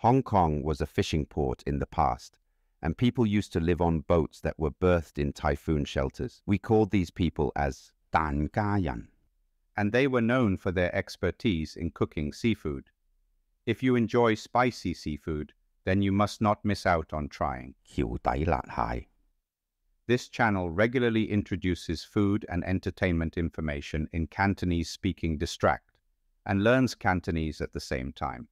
Hong Kong was a fishing port in the past, and people used to live on boats that were berthed in typhoon shelters. We called these people as Dan Kayan, and they were known for their expertise in cooking seafood. If you enjoy spicy seafood, then you must not miss out on trying. This channel regularly introduces food and entertainment information in Cantonese-speaking distract and learns Cantonese at the same time.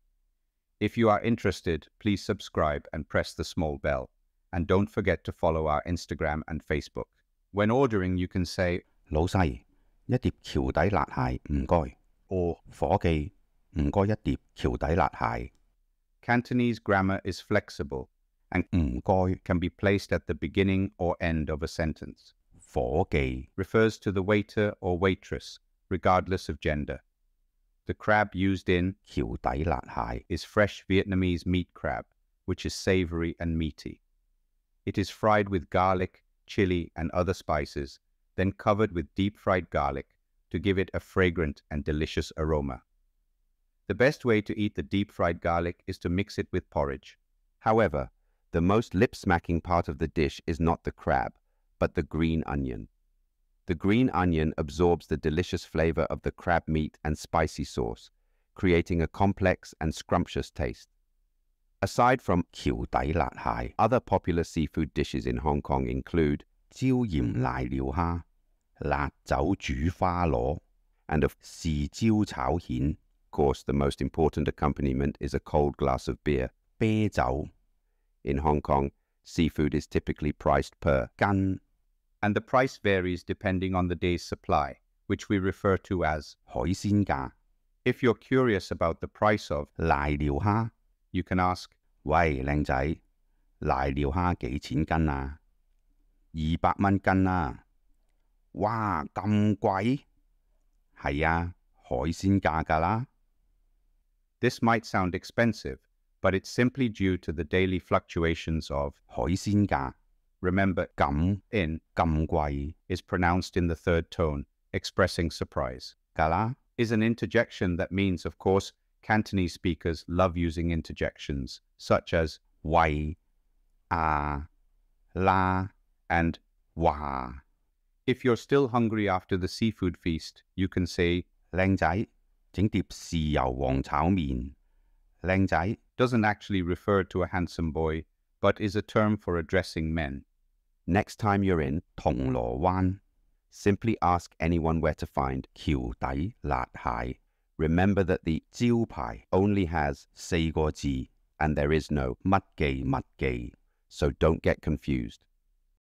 If you are interested, please subscribe and press the small bell. And don't forget to follow our Instagram and Facebook. When ordering, you can say 老细，一碟桥底辣蟹唔该。 or 伙计，唔该一碟桥底辣蟹。 Cantonese grammar is flexible and 唔该， can be placed at the beginning or end of a sentence. 伙计， Refers to the waiter or waitress, regardless of gender. The crab used in kiu Dai Lat Hai is fresh Vietnamese meat crab, which is savory and meaty. It is fried with garlic, chili, and other spices, then covered with deep fried garlic to give it a fragrant and delicious aroma. The best way to eat the deep fried garlic is to mix it with porridge. However, the most lip smacking part of the dish is not the crab, but the green onion. The green onion absorbs the delicious flavor of the crab meat and spicy sauce, creating a complex and scrumptious taste. Aside from kiu dai lat hai, other popular seafood dishes in Hong Kong include jiu yim lai liu ha, la zhou ju fa lo, and of si jiu chao hin. Of course, the most important accompaniment is a cold glass of beer, bei. In Hong Kong, seafood is typically priced per gan And the price varies depending on the day's supply, which we refer to as 海鲜价。 If you're curious about the price of, 濑尿虾， you can ask, 喂，靓仔，濑尿虾几钱斤啊？二百蚊斤啊！哇，咁贵？系啊，海鲜价㗎啦。 This might sound expensive, but it's simply due to the daily fluctuations of, 海鲜价 Remember, gum in gumguai is pronounced in the third tone, expressing surprise. Gala is an interjection that means, of course, Cantonese speakers love using interjections such as wai, ah, la, and wa. If you're still hungry after the seafood feast, you can say, Leng zai, jing dip si yao wong min. Leng zai doesn't actually refer to a handsome boy, but is a term for addressing men. Next time you're in Tonglo Wan, simply ask anyone where to find Qiu Tai Lat Hai. Remember that the Jiu Pai only has Seigo Ji and there is no Matgei Matgei, so don't get confused.